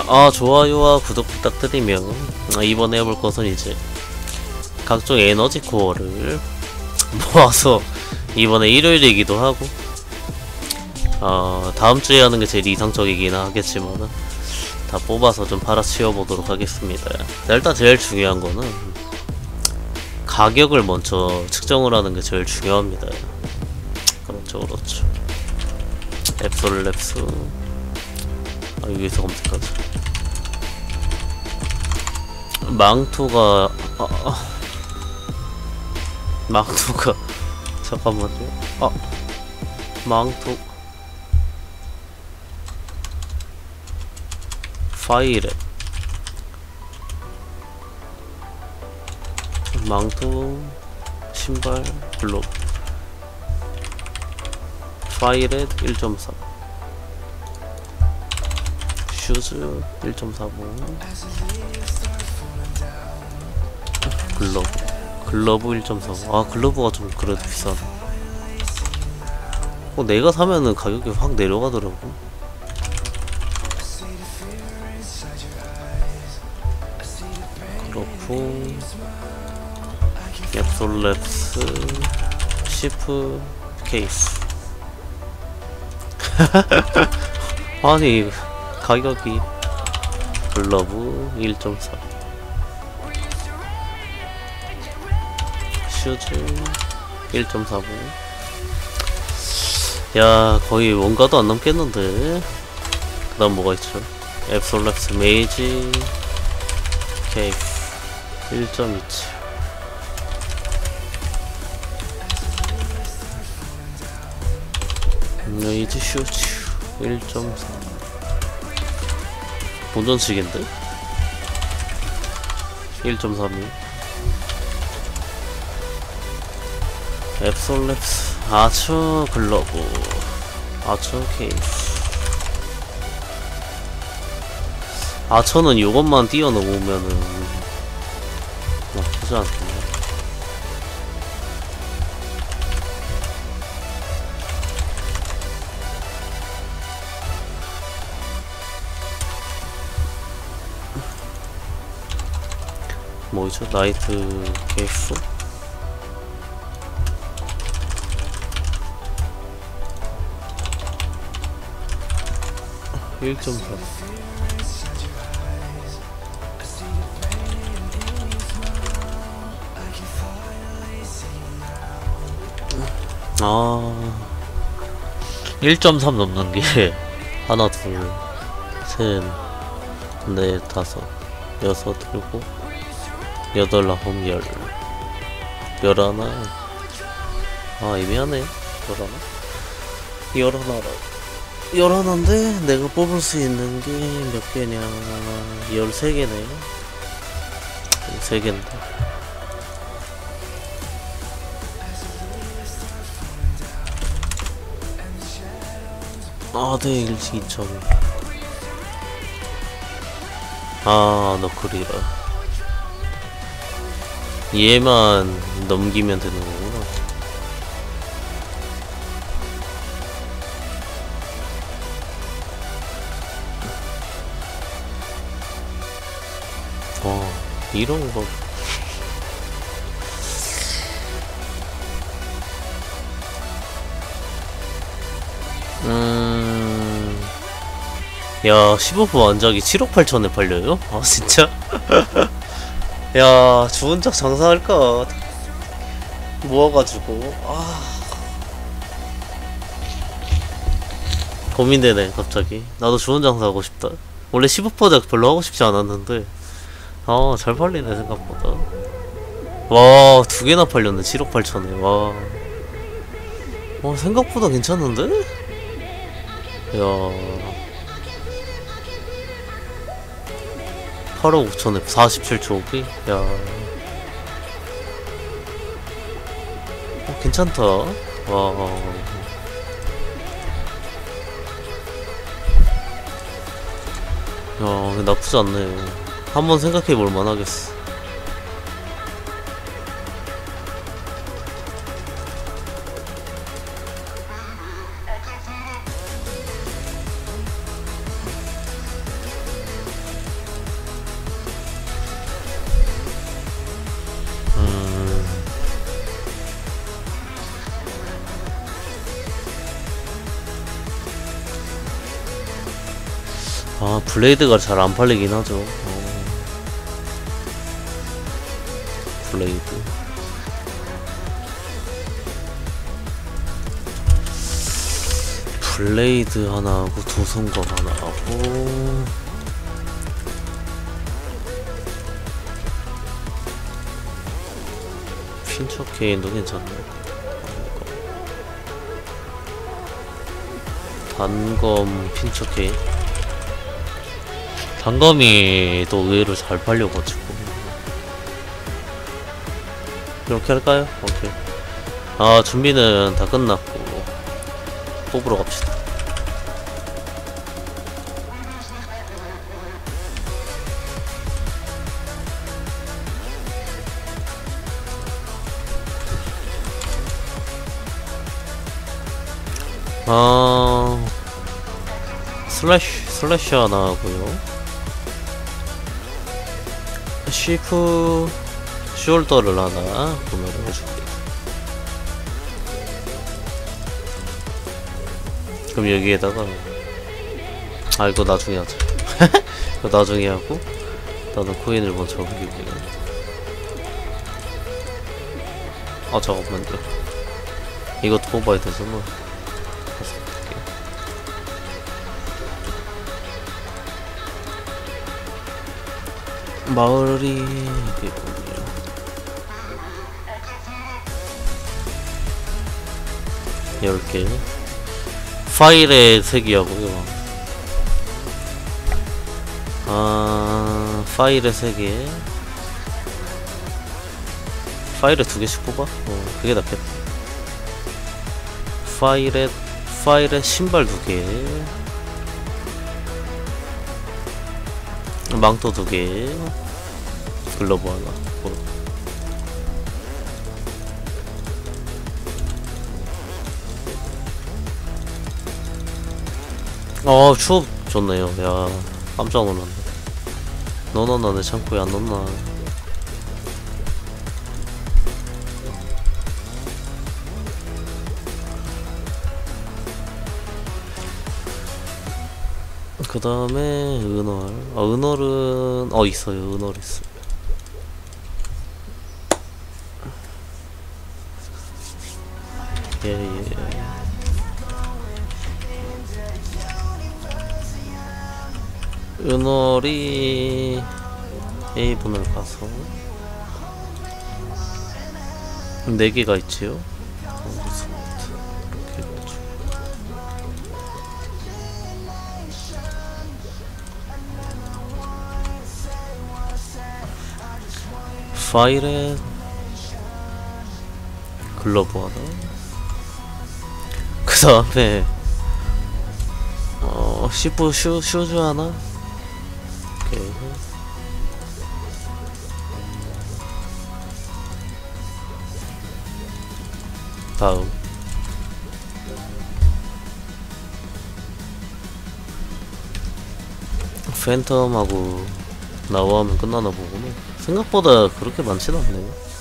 아, 좋아요와 구독 부탁드리며 아, 이번에 해볼 것은 이제 각종 에너지 코어를 모아서 이번에 일요일이기도 하고 어, 다음 주에 하는 게 제일 이상적이긴 하겠지만은 다 뽑아서 좀 팔아치워 보도록 하겠습니다. 자, 일단 제일 중요한 거는 가격을 먼저 측정을 하는 게 제일 중요합니다. 그렇죠, 그렇죠. 앱솔 랩스 아, 여기서 검색하자. 망토가 아, 아. 망토가 잠깐만요. 아 망토 파일에 망토 신발 글러브 pirate 1.3 슈즈 1.45 글러브. 글러브 1.45아 글러브가 좀 그래도 비싸네. 어, 내가 사면은 가격이 확 내려가더라고. 그렇고 앱솔랩스 시프 케이스. 아니 가격이 글러브 1.4 슈즈 1.45 야 거의 원가도 안 넘겠는데? 그 다음 뭐가 있죠? 앱솔렉스 메이지 케이크 1.27 메이지 슈즈 1.4 본전식인데? 1.3이. 앱솔랩스 아처 글러브 아처 케이스. 아처는 요것만 띄워놓으면은 나쁘지 않겠 뭐죠? 나이트 케이스? 일점사 아, 1.3 넘는 게 하나, 둘, 셋, 넷, 다섯, 여섯, 일곱, 여덟, 아홉, 열, 열하나. 아, 애매하네. 열하나? 열하나라. 열하나인데 내가 뽑을 수 있는 게 몇 개냐? 열세 개네. 세 개인데. 아, 네, 일시 2점. 아, 너클이라. 얘만 넘기면 되는 거구나. 와, 이런 거. 음. 야, 15% 완작이 7억 8천에 팔려요? 아, 진짜? 야, 주은 적 장사할까? 모아가지고, 아. 고민되네, 갑자기. 나도 주은 장사 하고 싶다. 원래 15%작 별로 하고 싶지 않았는데, 아, 잘 팔리네, 생각보다. 와, 두 개나 팔렸네, 7억 8천에, 와. 어, 생각보다 괜찮은데? 야. 8억 5천에 47초 오기? 야. 어, 괜찮다. 와. 야, 나쁘지 않네. 한번 생각해 볼 만하겠어. blade가 잘 안 팔리긴 하죠. 어. blade. blade 하나 하고 도성검 하나 하고. pincher cane도 괜찮네. 단검 핀처 케인 단검이 또 의외로 잘 팔려가지고. 이렇게 할까요? 오케이. 아 준비는 다 끝났고. 뽑으러 갑시다. 아 slasher slasher 하나 하고요 thief shoulder를 하나 구매를 해줄게요 그럼 여기에다가 아 이거 나중에 하자. 이거 나중에 하고 나는 코인을 먼저 옮기고요 아 잠깐만요. 이것도 뽑아야 되잖아 마을이 이거군요. 열 개. 파일에 세개하고요. 아 파일에 세개. 파일에 두 개씩 뽑아? 어 그게 낫겠다. 파일에 파일에 신발 두 개. 망토 두 개 글러브 하나. 뭐. 어 추억 좋네요. 야 깜짝 놀랐네. 넣어놨나 내 창고에 안 넣나? 그 다음에 은월. 아 은월은 어 있어요. 은월 있어 은월이 A분을 가서 4개가 있지요? 파일에 글러브 하나 그 다음에 어 시프 슈 슈즈 하나 오케이 다음. 팬텀하고 나와하면 끝나나 보구나. 생각보다 그렇게 많진 않네요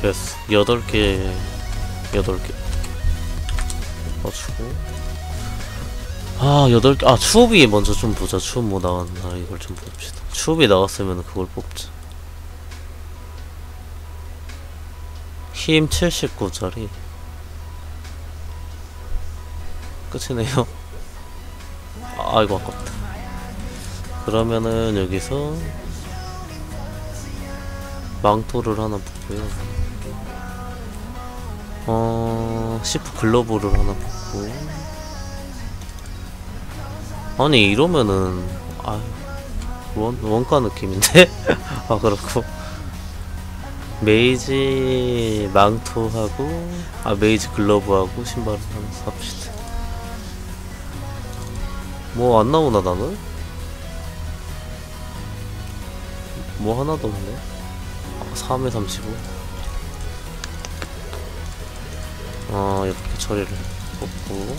됐어 여덟 개 여덟 개. 맞추고. 아 여덟 개 아 추업이 먼저 좀 보자. 추업 뭐 나왔나 이걸 좀 봅시다. 추업이 나왔으면 그걸 뽑자. 힘 79짜리. 끝이네요. 아 이거 아깝다. 그러면은 여기서 망토를 하나 뽑고요 어 thief 글러브를 하나 뽑고. 아니 이러면은 아 원, 원가 느낌인데? 아 그렇고. mage 망토하고 아 mage 글러브하고 신발을 하나 삽시다. 뭐 안 나오나 나는? 뭐 하나도 없네. 3에 35 어 이렇게 처리를 뽑고.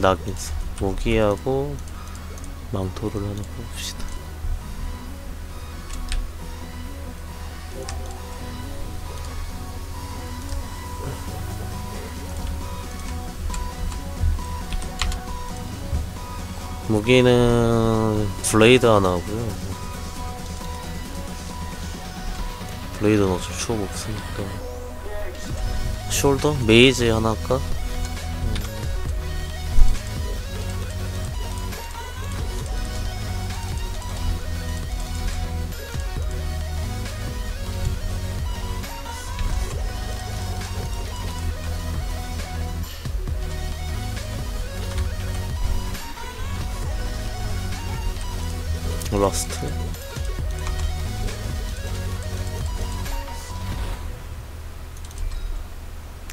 낙인서 모기하고 망토를 하나 뽑읍시다. 무기는 블레이드 하나 하고요 블레이드는 어차피 추억 없으니까 숄더? 메이지 하나 할까? 라스트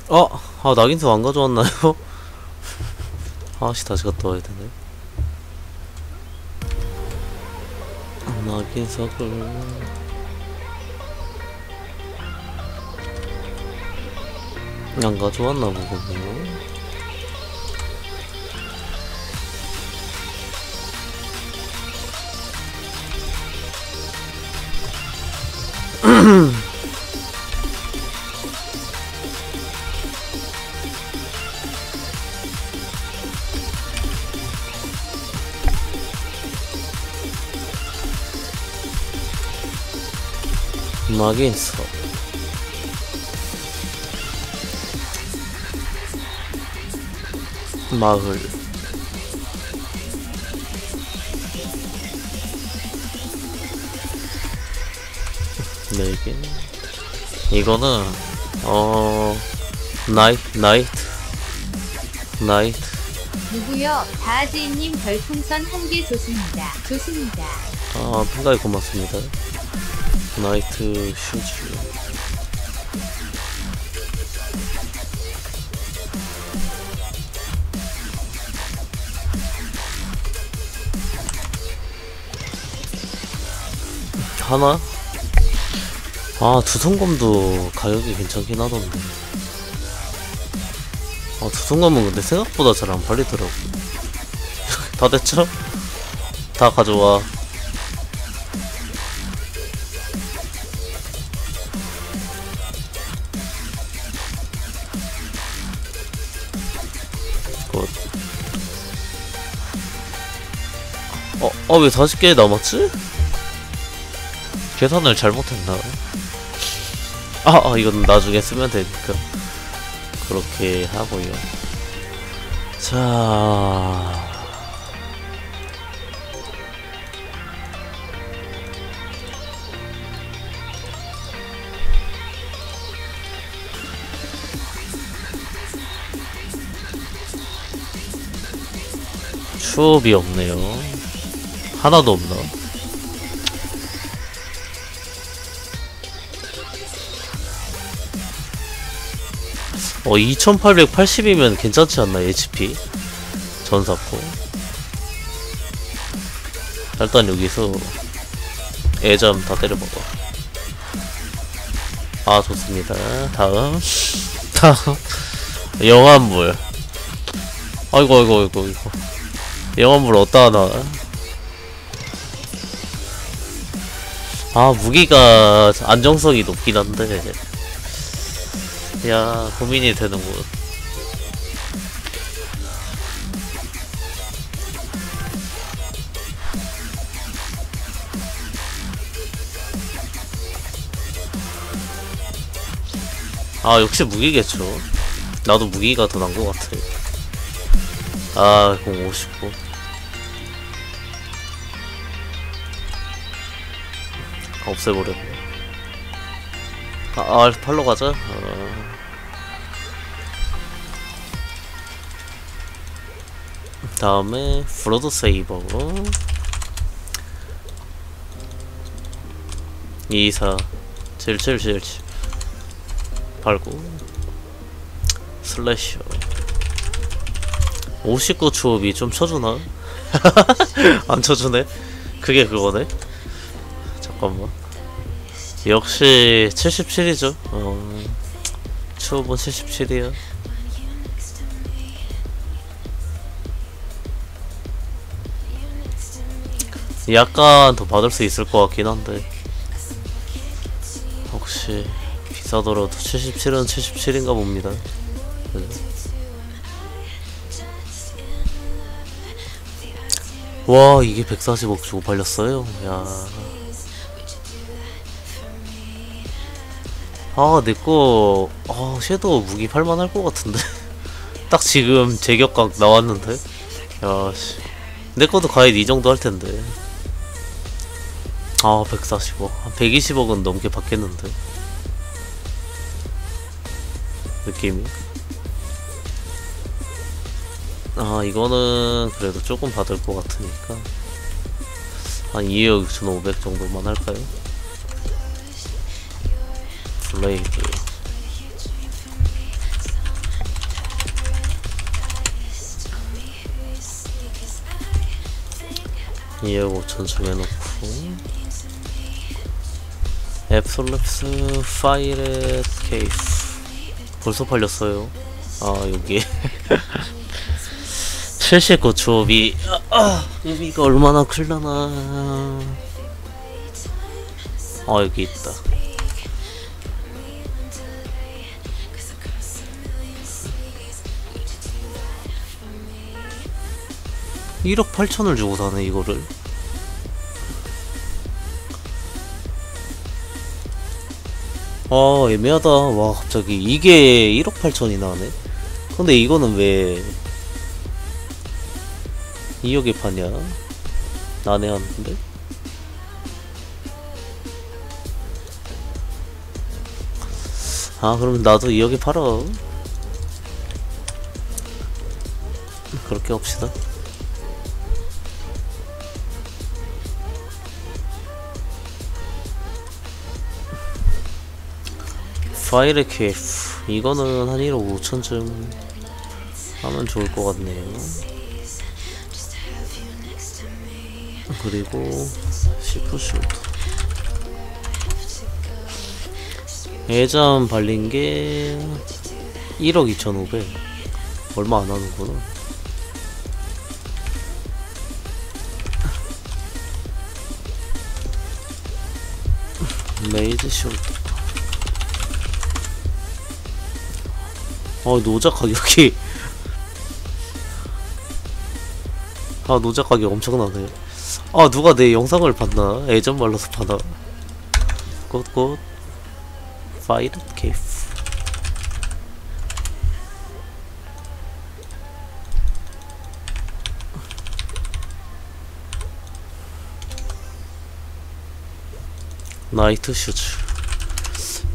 어! 아 낙인석 안 가져왔나요? 아씨 다시 갔다 와야 되네 낙인석을 안 가져왔나 보군요 낙인석 마을 네개 이거는 어 나이트 나이트 나이트 누구요? 다하지님 별풍선 한 개 좋습니다. 좋습니다. 아 평가에 고맙습니다 knight 슈즈 하나? 아 두성검도 가격이 괜찮긴 하던데 아 두성검은 근데 생각보다 잘 안 팔리더라고 다 됐죠? 다 가져와 어, 어, 왜 40개 남았지? 계산을 잘못했나? 아, 아, 이건 나중에 쓰면 되니까. 그렇게 하고요. 자. 추업이 없네요. 하나도 없나? 어, 2880이면 괜찮지 않나, HP? 전사포. 일단 여기서 애점 다 때려먹어. 아, 좋습니다. 다음. 다음. 영암물. 아이고, 아이고, 아이고, 아이고. 영암물 어디다 하나? 아, 무기가 안정성이 높긴 한데. 야 고민이 되는군 아 역시 무기겠죠 나도 무기가 더 나은 것 같아 아공 59. 아, 없애버렸네 아, 아 팔로 가자 어. 다음에 브로드 세이버로 24 7777 팔고 슬래셔 59 추업이 좀 쳐주나? 안 쳐주네? 그게 그거네? 잠깐만 역시 77이죠. 어, 추업은 77이야. 약간 더 받을 수 있을 것 같긴 한데 혹시 비싸더라도 77은 77인가 봅니다. 네. 와 이게 140억 주고 팔렸어요. 야. 아 내꺼 아 섀도우 무기 팔만할 것 같은데. 딱 지금 제격각 나왔는데? 야 씨. 내꺼도 가입 이 정도 할 텐데. 아 140억 한 120억은 넘게 받겠는데? 느낌이? 아 이거는 그래도 조금 받을 것 같으니까. 한 2억 6,500 정도만 할까요? blade. 2억 5천 정해놓고. 앱솔랩스 pirate 케이프. 벌써 팔렸어요. 아 여기. 79 조비 아, 의미가 얼마나 클라나. 아 여기 있다 일억 8천을 주고 사네 이거를. 아 애매하다. 와 갑자기. 이게 1억 8천이 나네? 근데 이거는 왜 2억에 파냐? 난해하는데? 아 그러면 나도 2억에 팔아. 그렇게 합시다 파일의 KF 이거는 한 1억 5천쯤 하면 좋을 것 같네요. 그리고 시프쇼트 예전 발린 게 1억 2,500 얼마 안 하는구나. 메이드 쇼트 아 노자 가격이. 아 노자 가격 엄청나네. 아 누가 내 영상을 봤나? 예전 말로서 봤나? 꽃꽃 파이드 케이프 나이트 슈즈.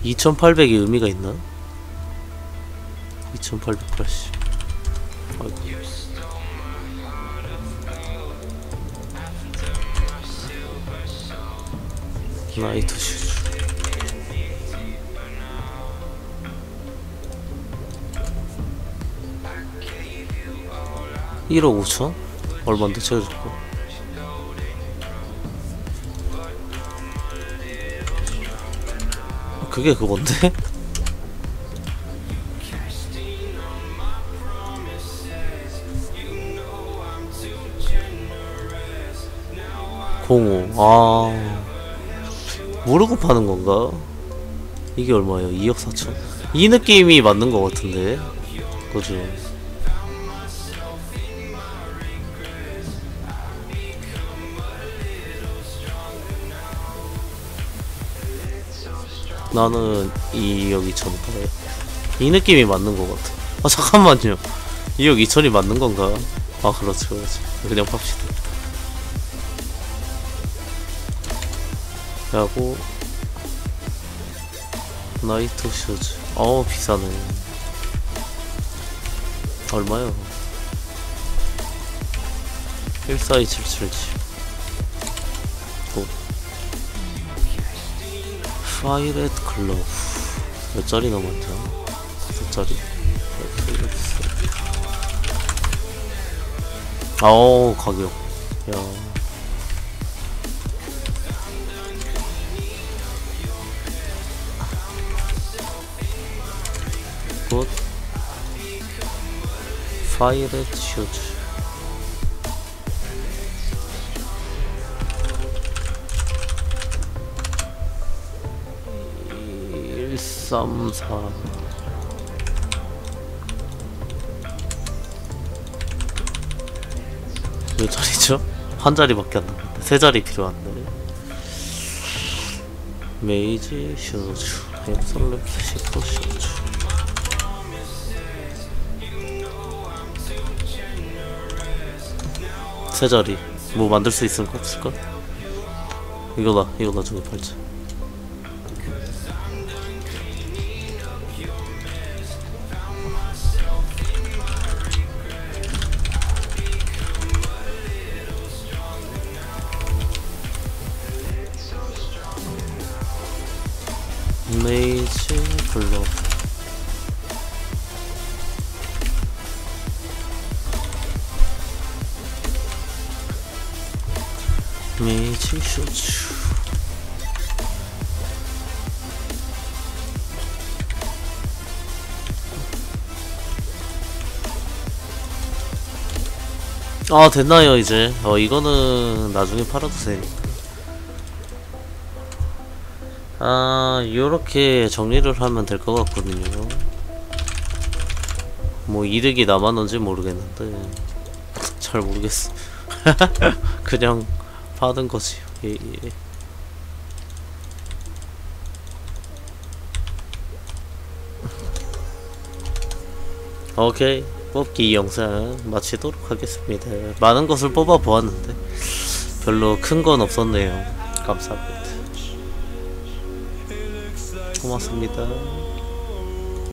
2800이 의미가 있나? 2880 아이고. 나이트 슈즈 일억 5천? 얼만데 채워줄거 그게 그건데? 공호 아. 모르고 파는 건가? 이게 얼마예요? 2억 4천? 이 느낌이 맞는 것 같은데. 그죠? 나는 2억 2천 팔아요 이 느낌이 맞는 것 같아. 아 잠깐만요. 2억 2천이 맞는 건가? 아 그렇지 그렇지 그냥 팝시다 하고 knight 슈즈. 어 비싸네. 얼마요? 14277지 또 파이렛 글러브 몇 짜리 남았냐? 다섯 짜리. 아우 가격. 야 굿. 파이렛 슈즈 일삼사 몇 자리죠? 한 자리밖에 안 남았네. 세 자리 필요한데. mage 슈즈 앱솔랩 thief 슈즈 세 자리 뭐 만들 수 있을까 없을까? 이거다 이거다 저거 팔자 메이지 블록 mage 슈즈 아 됐나요 이제 어 이거는 나중에 팔아도 되니까 아, 요렇게 정리를 하면 될 것 같거든요. 뭐 이득이 남았는지 모르겠는데 잘 모르겠어. 그냥 받은 거지. 예, 예. 오케이 뽑기 영상 마치도록 하겠습니다. 많은 것을 뽑아 보았는데 별로 큰 건 없었네요. 감사합니다. 고맙습니다.